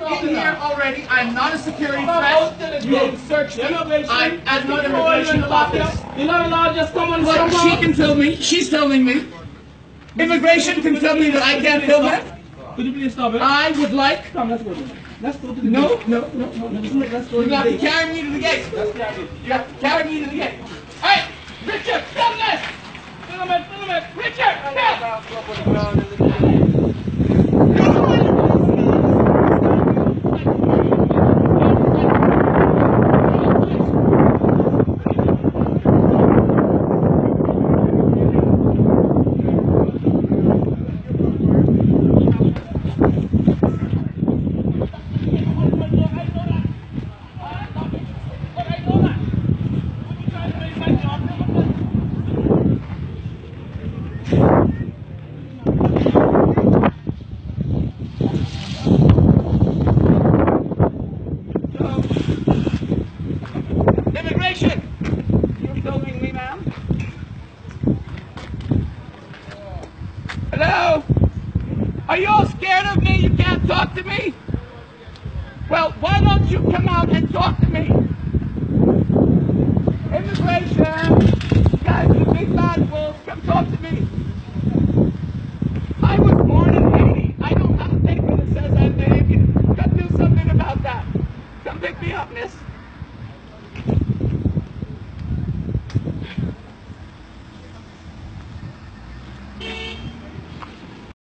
in here already. I'm not a security threat. You gate. searched me. I'm at the immigration in the back, office. yeah? You know, law just come and Look, come she can film me. She's filming me. Immigration can tell me that I can't film it. Could you please stop it? I would like. Come, let's go. Let's go to the No, gate. no, no, no, no. Let's go You to have to carry me to the gate. Let's carry it. You have to carry me to the gate. Hey, Richard, film this. Film it, film it. Richard, film. Immigration. You filming me, ma'am? Hello? Are you all scared of me? You can't talk to me? Well, why don't you come out and talk to me? happy happiness.